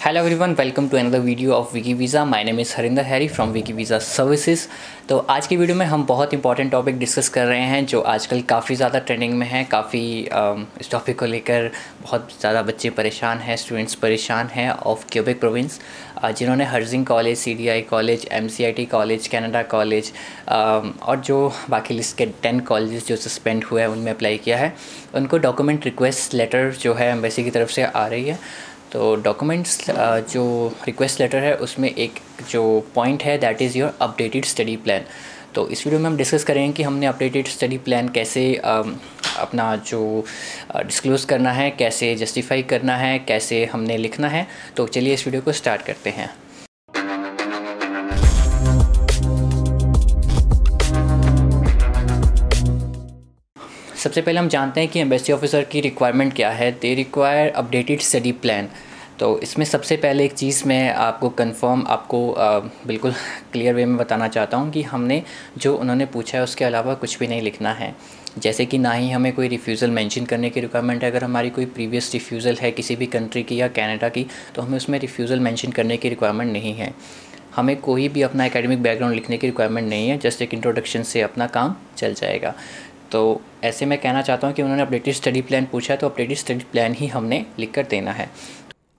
Hello everyone welcome to another video of Wiki Visa my name is Harinder Harry from Wiki Visa services तो आज की video में हम बहुत important topic discuss कर रहे हैं, जो आजकल काफ़ी ज़्यादा ट्रेंडिंग में है, काफ़ी इस टॉपिक को लेकर बहुत ज़्यादा बच्चे परेशान हैं स्टूडेंट्स परेशान हैं ऑफ़ क्यूबिक प्रोविंस जिन्होंने Herzing college CDI college MCIT college Canada college और जो बाकी लिस्ट के टेन कॉलेज जो सस्पेंड हुए हैं, उनमें अप्लाई किया है। उनको डॉक्यूमेंट रिक्वेस्ट लेटर जो है एम्बेसी की तरफ़ से आ रही है। तो डॉक्यूमेंट्स जो रिक्वेस्ट लेटर है, उसमें एक जो पॉइंट है that is your updated study plan तो इस वीडियो में हम डिस्कस करेंगे कि हमने अपडेटेड स्टडी प्लान कैसे अपना जो डिस्क्लोज़ करना है, कैसे जस्टिफाई करना है, कैसे हमने लिखना है। तो चलिए इस वीडियो को स्टार्ट करते हैं। सबसे पहले हम जानते हैं कि एम्बेसी ऑफिसर की रिक्वायरमेंट क्या है। They require updated study plan तो इसमें सबसे पहले एक चीज़ मैं आपको कंफर्म आपको आ, बिल्कुल क्लियर वे में बताना चाहता हूँ कि हमने जो उन्होंने पूछा है उसके अलावा कुछ भी नहीं लिखना है। जैसे कि ना ही हमें कोई रिफ्यूज़ल मेंशन करने की रिक्वायरमेंट है अगर हमारी कोई प्रीवियस रिफ्यूज़ल है किसी भी कंट्री की या कनाडा की तो हमें उसमें रिफ्यूज़ल मेंशन करने की रिक्वायरमेंट नहीं है। हमें कोई भी अपना एकेडमिक बैकग्राउंड लिखने की रिक्वायरमेंट नहीं है जस्ट एक इंट्रोडक्शन से अपना काम चल जाएगा। तो ऐसे मैं कहना चाहता हूँ कि उन्होंने अपडेटेड स्टडी प्लान पूछा है तो अपडेटेड स्टडी प्लान ही हमने लिख कर देना है।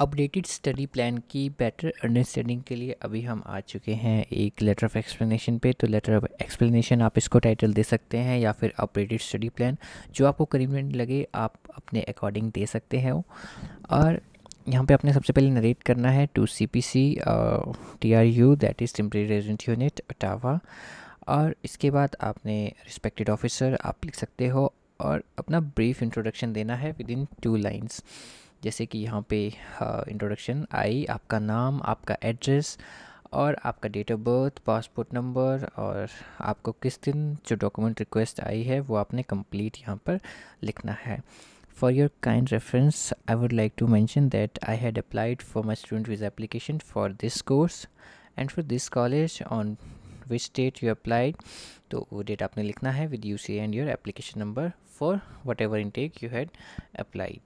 अपडेटेड स्टडी प्लान की बेटर अंडरस्टैंडिंग के लिए अभी हम आ चुके हैं एक लेटर ऑफ़ एक्सप्लेनेशन पे। तो लेटर ऑफ़ एक्सप्लेनेशन आप इसको टाइटल दे सकते हैं या फिर अपडेटेड स्टडी प्लान जो आपको कन्वीनियंट लगे, आप अपने अकॉर्डिंग दे सकते हैं और यहाँ पे आपने सबसे पहले नरेट करना है to C P C T R U that is temporary resident unit Ottawa और इसके बाद आपने रिस्पेक्टेड ऑफिसर आप लिख सकते हो। और अपना ब्रीफ इंट्रोडक्शन देना है विद इन टू लाइन्स जैसे कि यहाँ पे इंट्रोडक्शन आई आपका नाम, आपका एड्रेस और आपका date of birth passport number और आपको किस दिन जो डॉक्यूमेंट रिक्वेस्ट आई है, वो आपने कंप्लीट यहाँ पर लिखना है। For your kind reference I would like to mention that I had applied for my student visa application for this course and for this college on which date you applied तो वो date आपने लिखना है with U C and your application number for whatever intake you had applied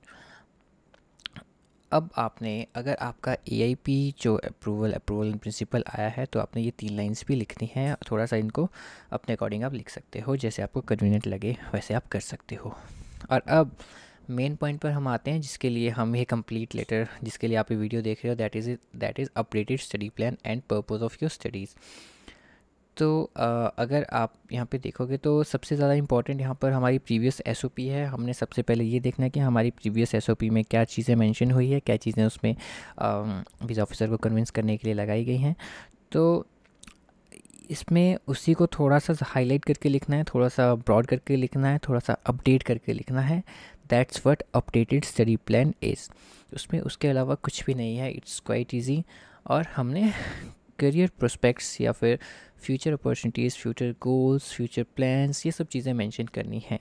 अब आपने, अगर आपका AIP जो अप्रूवल अप्रूवल इन प्रिंसिपल आया है तो आपने ये तीन लाइंस भी लिखनी है। थोड़ा सा इनको अपने अकॉर्डिंग आप लिख सकते हो, जैसे आपको कन्वीनियंट लगे, वैसे आप कर सकते हो। और अब मेन पॉइंट पर हम आते हैं, जिसके लिए हम ये कंप्लीट लेटर जिसके लिए आप ये वीडियो देख रहे हो that is that is updated study plan and purpose of your studies तो अगर आप यहाँ पे देखोगे तो सबसे ज़्यादा इंपॉर्टेंट यहाँ पर हमारी प्रीवियस एसओपी है। हमने सबसे पहले ये देखना है कि हमारी प्रीवियस एसओपी में क्या चीज़ें मेंशन हुई है, क्या चीज़ें उसमें वीज़ा ऑफिसर को कन्विंस करने के लिए लगाई गई हैं। तो इसमें उसी को थोड़ा सा हाईलाइट करके लिखना है, थोड़ा सा ब्रॉड करके लिखना है, थोड़ा सा अपडेट करके लिखना है। That's what updated study plan is उसमें उसके अलावा कुछ भी नहीं है इट्स क्वाइट ईजी और हमने करियर प्रोस्पेक्ट्स या फिर future opportunities future goals future plans ये सब चीज़ें मेंशन करनी है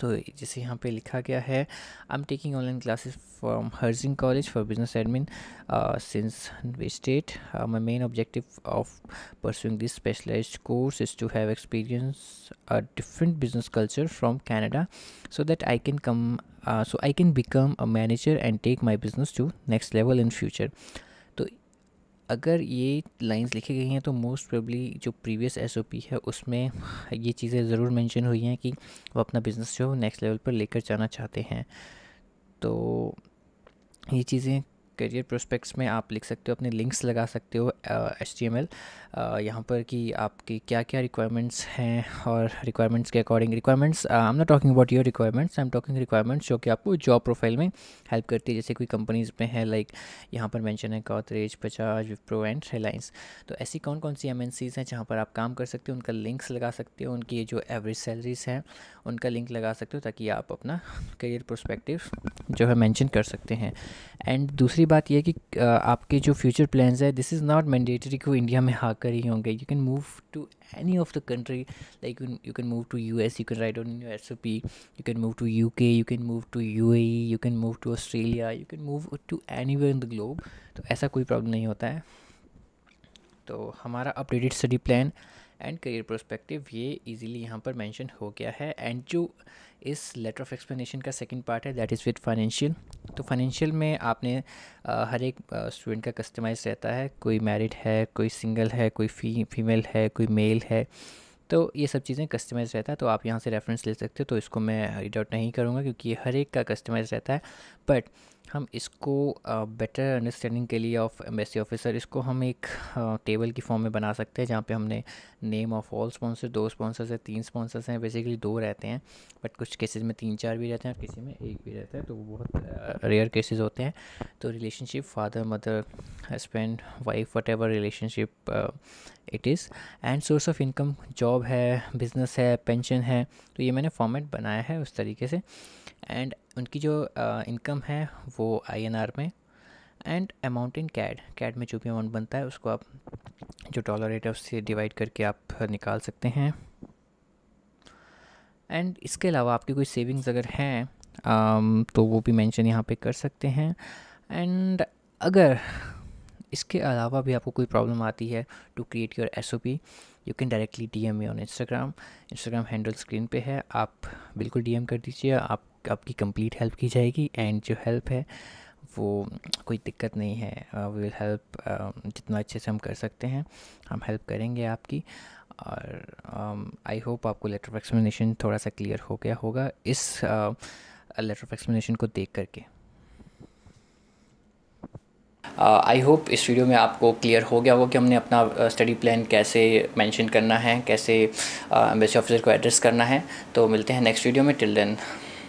तो जैसे यहाँ पे लिखा गया है I am taking online classes from Herzing college for business admin since state my main objective of pursuing this specialised course is to have experience a different business culture from Canada so that I can come so I can become a manager and take my business to next level in future. अगर ये lines लिखी गई हैं तो most probably जो previous SOP है, उसमें ये चीज़ें ज़रूर मेंशन हुई हैं कि वो अपना बिज़नेस जो नेक्स्ट लेवल पर लेकर जाना चाहते हैं। तो ये चीज़ें करियर प्रोस्पेक्ट्स में आप लिख सकते हो, अपने लिंक्स लगा सकते हो एच टी एम एल यहाँ पर कि आपकी क्या क्या रिक्वायरमेंट्स हैं और रिक्वायरमेंट्स के according requirements I am not talking about your requirements I am talking requirements जो कि आपको जॉब प्रोफ़ाइल में हेल्प करती है, जैसे कोई कंपनीज़ में है लाइक यहाँ पर मैंशन है कॉथरेज बजाज विप्रो एंड रिलायंस तो ऐसी कौन कौन सी एम हैं जहाँ पर आप काम कर सकते हो, उनका लिंक्स लगा सकते हो, उनकी जो एवरेज सैलरीज हैं, उनका लिंक लगा सकते हो, ताकि आप अपना करियर प्रोस्पेक्टिव जो है मैंशन कर सकते हैं. एंड दूसरी बात यह कि आपके जो फ्यूचर प्लान्स है दिस इज़ नॉट मैंडेटरी कि वो इंडिया में आकर ही होंगे। You can move to any of the country like you can move to U S you can write on in S O P you can move to U K you can move to U A you can move to Australia you can move to any in the globe तो ऐसा कोई problem नहीं होता है। तो हमारा updated study plan and career prospective ये easily यहाँ पर मेंशन हो गया है। एंड जो इस लेटर ऑफ़ एक्सप्लेनेशन का सेकंड पार्ट है दैट इज़ विद फाइनेंशियल तो फाइनेंशियल में आपने आ, हर एक स्टूडेंट का कस्टमाइज रहता है। कोई मैरिड है कोई सिंगल है कोई फ़ी फीमेल है कोई मेल है। तो ये सब चीज़ें कस्टमाइज़ रहता है तो आप यहाँ से रेफरेंस ले सकते हो। तो इसको मैं रीड आउट नहीं करूँगा क्योंकि हर एक का कस्टमाइज़ रहता है। बट हम इसको बेटर अंडरस्टैंडिंग के लिए ऑफ़ एम्बेसी ऑफिसर इसको हम एक टेबल की फॉर्म में बना सकते हैं जहाँ पे हमने नेम ऑफ़ ऑल स्पॉन्सर दो स्पॉन्सर्स हैं, तीन स्पॉन्सर्स हैं बेसिकली दो रहते हैं बट कुछ केसेस में तीन चार भी रहते हैं और किसी में एक भी रहता है तो वो बहुत रेयर केसेस होते हैं। तो relationship father mother husband wife whatever relationship it is and source of income job है बिज़नेस है पेंशन है तो ये मैंने फॉर्मेट बनाया है उस तरीके से। एंड उनकी जो इनकम है वो आईएनआर में and amount in CAD CAD में जो भी अमाउंट बनता है उसको आप जो डॉलर रेट है उससे डिवाइड करके आप निकाल सकते हैं। एंड इसके अलावा आपकी कोई सेविंग्स अगर हैं तो वो भी मेंशन यहाँ पे कर सकते हैं। एंड अगर इसके अलावा भी आपको कोई प्रॉब्लम आती है to create your S O P you can directly D M on Instagram Instagram handle screen पे है, आप बिल्कुल डी एम कर दीजिए, आप आपकी कंप्लीट हेल्प की जाएगी एंड जो हेल्प है वो कोई दिक्कत नहीं है। वी विल हेल्प जितना अच्छे से हम कर सकते हैं हम हेल्प करेंगे आपकी। और आई um, होप आपको लेटर ऑफ़ एक्सप्लेनेशन थोड़ा सा क्लियर हो गया होगा इस लेटर ऑफ़ एक्सप्लेनेशन को देख करके। आई uh, होप इस वीडियो में आपको क्लियर हो गया होगा कि हमने अपना स्टडी uh, प्लान कैसे मेंशन करना है कैसे एम्बेसी uh, ऑफिसर को एड्रेस करना है। तो मिलते हैं नेक्स्ट वीडियो में. Till then